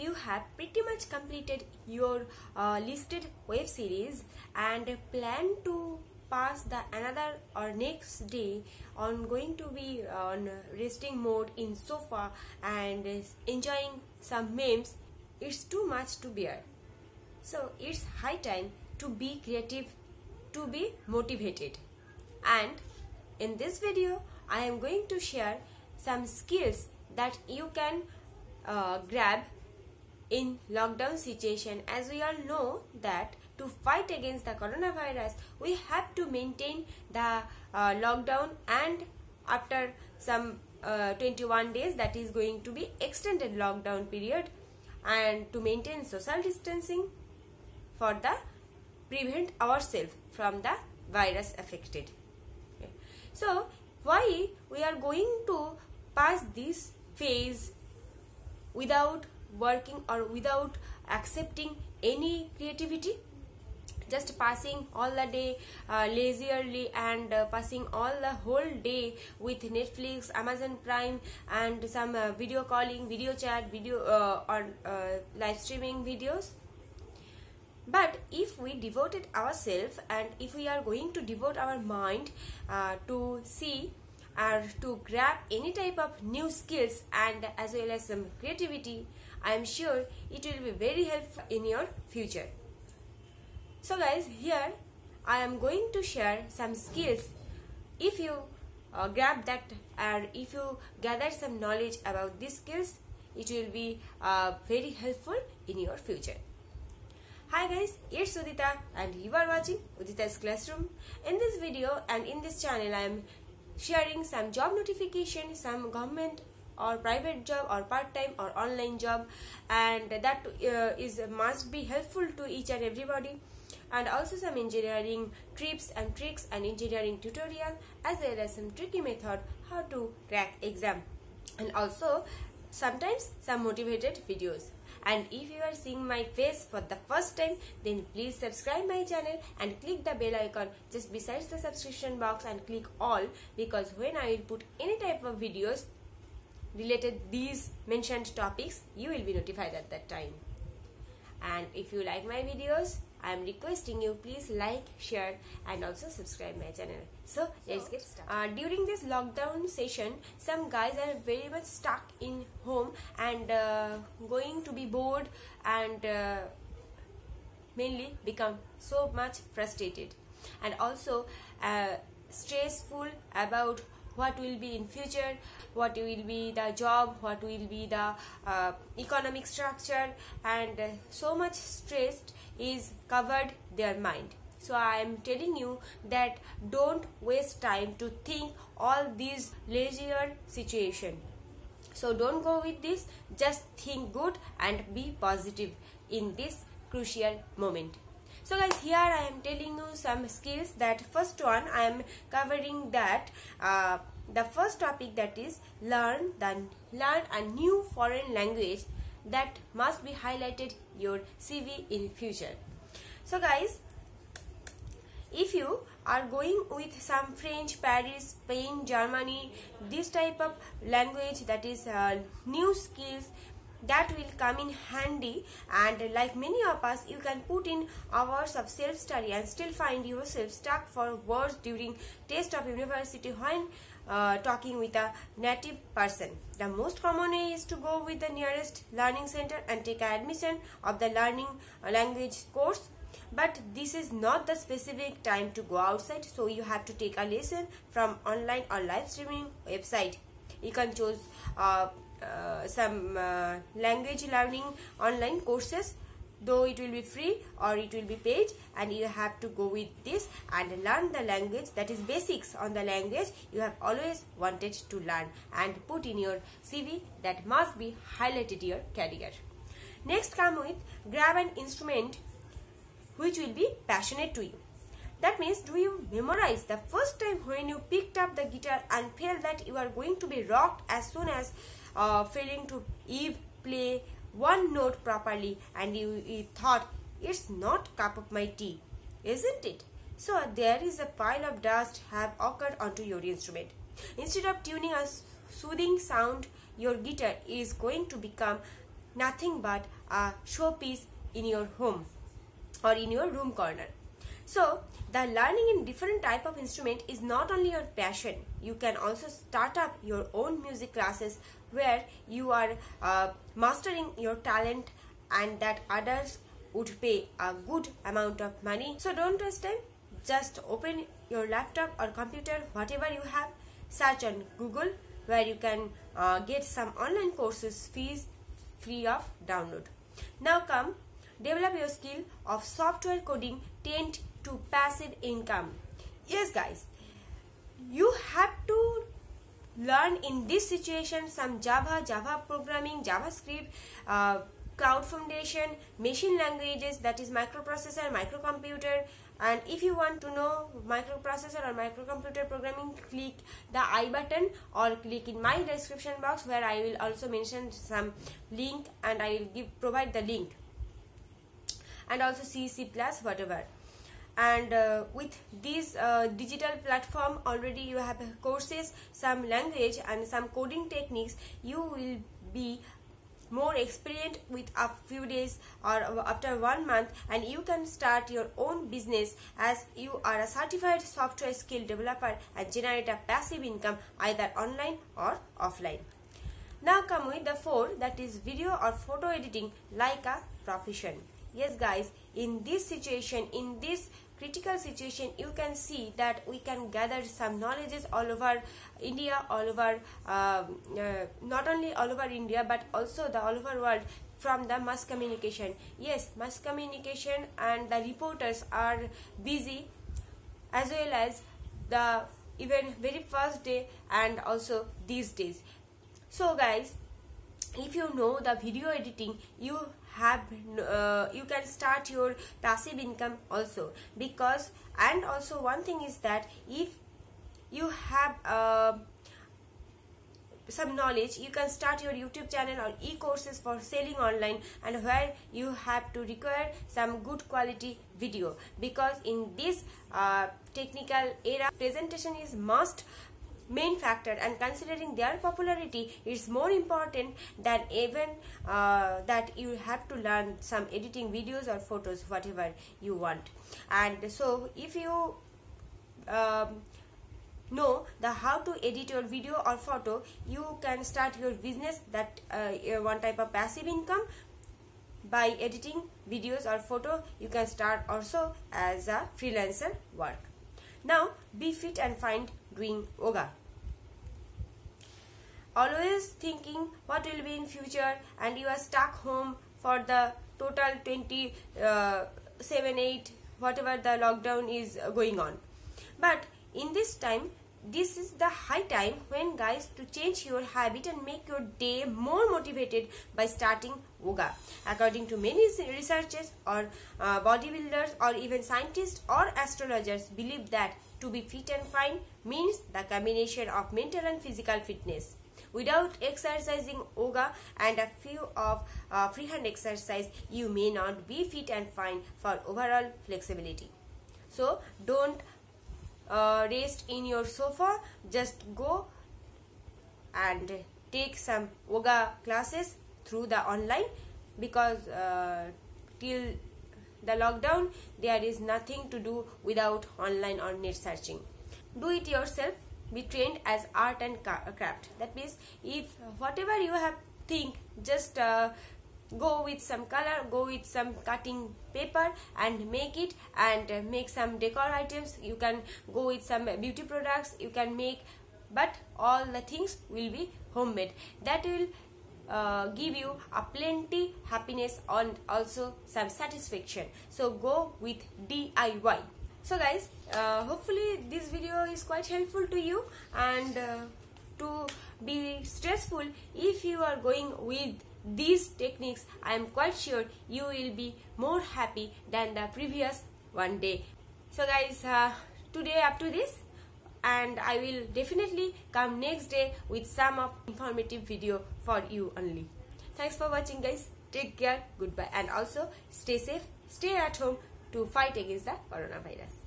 you have pretty much completed your uh, listed web series and plan to pass the another or next day on going to be on resting mode in sofa and enjoying some memes. It's too much to bear. So it's high time to be creative to be motivated. And in this video i am going to share some skills that you can uh, grab in lockdown situation as we all know that to fight against the coronavirus we have to maintain the uh, lockdown and after some uh, 21 days that is going to be extended lockdown period and to maintain social distancing for the prevent ourselves from the virus affected okay. so why we are going to pass this phase without working or without accepting any creativity just passing all the day uh, leisurely and uh, passing all the whole day with netflix amazon prime and some uh, video calling video chat video uh, or uh, live streaming videos. But if we devoted ourselves and if we are going to devote our mind uh, to see or to grab any type of new skills and as well as some creativity i am sure it will be very helpful in your future. So guys here i am going to share some skills. If you uh, grab that or if you gather some knowledge about these skills it will be uh, very helpful in your future. Hi guys, it's Udita and you are watching Udita's Classroom. In this video and in this channel I am sharing some job notification, some government or private job or part-time or online job. And that uh, is must be helpful to each and everybody. And also some engineering tips and tricks and engineering tutorial as well as some tricky method how to crack exam. And also sometimes some motivated videos. And if you are seeing my face for the first time then please subscribe my channel and click the bell icon just besides the subscription box and click all because when I will put any type of videos related these mentioned topics you will be notified at that time and if you like my videos I am requesting you please like, share and also subscribe my channel. So let's get started. Uh, during this lockdown session, some guys are very much stuck in home and uh, going to be bored and uh, mainly become so much frustrated and also uh, stressful about what will be in future what will be the job what will be the uh, economic structure and uh, so much stressed is covered their mind. So i am telling you that don't waste time to think all these leisure situation. So don't go with this. Just think good and be positive in this crucial moment so guys here i am telling you some skills that first one i am covering that uh, the first topic that is learn the learn a new foreign language that must be highlighted your cv in future. So guys if you are going with some french paris spain germany this type of language that is uh, new skills that will come in handy. And like many of us you can put in hours of self-study and still find yourself stuck for words during test of university when uh, talking with a native person. The most common way is to go with the nearest learning center and take admission of the learning uh, language course. But this is not the specific time to go outside so you have to take a lesson from online or live streaming website. You can choose uh, uh, some uh, language learning online courses though it will be free or it will be paid and you have to go with this and learn the language that is basics on the language you have always wanted to learn and put in your CV that must be highlighted your career. Next come with grab an instrument which will be passionate to you. That means do you memorize the first time when you picked up the guitar and felt that you are going to be rocked as soon as uh, failing to Eve play one note properly and you, you thought it's not cup of my tea isn't it so there is a pile of dust have occurred onto your instrument instead of tuning a soothing sound your guitar is going to become nothing but a showpiece in your home or in your room corner. So the learning in different type of instrument is not only your passion. You can also start up your own music classes where you are uh, mastering your talent and that others would pay a good amount of money. So don't waste time. Just open your laptop or computer, whatever you have, search on Google where you can uh, get some online courses fees free of download. Now come develop your skill of software coding tend to passive income. Yes guys, you have to learn in this situation some Java, Java programming, JavaScript, uh, cloud foundation, machine languages that is microprocessor, microcomputer. And if you want to know microprocessor or microcomputer programming click the i button or click in my description box where I will also mention some link and I will give provide the link. And also C, C plus whatever and uh, with this uh, digital platform already you have courses some language and some coding techniques you will be more experienced with a few days or after one month and you can start your own business as you are a certified software skill developer and generate a passive income either online or offline. Now come with the four that is video or photo editing like a profession. Yes guys, in this situation, in this critical situation you can see that we can gather some knowledges all over India all over uh, uh, not only all over India but also the all over world from the mass communication. Yes mass communication and the reporters are busy as well as the even very first day and also these days. So guys if you know the video editing you have uh, you can start your passive income also. Because and also one thing is that if you have uh, some knowledge you can start your youtube channel or e-courses for selling online and where you have to require some good quality video. Because in this uh, technical era presentation is must main factor and considering their popularity it's more important than even uh, that you have to learn some editing videos or photos whatever you want. And so if you um, know the how to edit your video or photo you can start your business that uh, one type of passive income by editing videos or photo. You can start also as a freelancer work. Now be fit and find doing yoga always thinking what will be in future and you are stuck home for the total 27 uh, 8 whatever the lockdown is going on. But in this time this is the high time when guys to change your habit and make your day more motivated by starting yoga. According to many researchers or uh, bodybuilders or even scientists or astrologers believe that to be fit and fine means the combination of mental and physical fitness Without exercising yoga and a few of uh, freehand exercise, you may not be fit and fine for overall flexibility. So don't uh, rest in your sofa, just go and take some yoga classes through the online because uh, till the lockdown there is nothing to do without online or net searching. Do it yourself be trained as art and uh, craft. That means if whatever you have think just uh, go with some color go with some cutting paper and make it and uh, make some decor items. You can go with some beauty products you can make but all the things will be homemade. That will uh, give you a plenty happiness and also some satisfaction. So go with DIY so guys uh, hopefully this video is quite helpful to you and uh, to be stressful. If you are going with these techniques i am quite sure you will be more happy than the previous one day. So guys uh, today up to this. And i will definitely come next day with some of informative video for you only. Thanks for watching guys. Take care. Goodbye. And also stay safe. Stay at home to fight against the coronavirus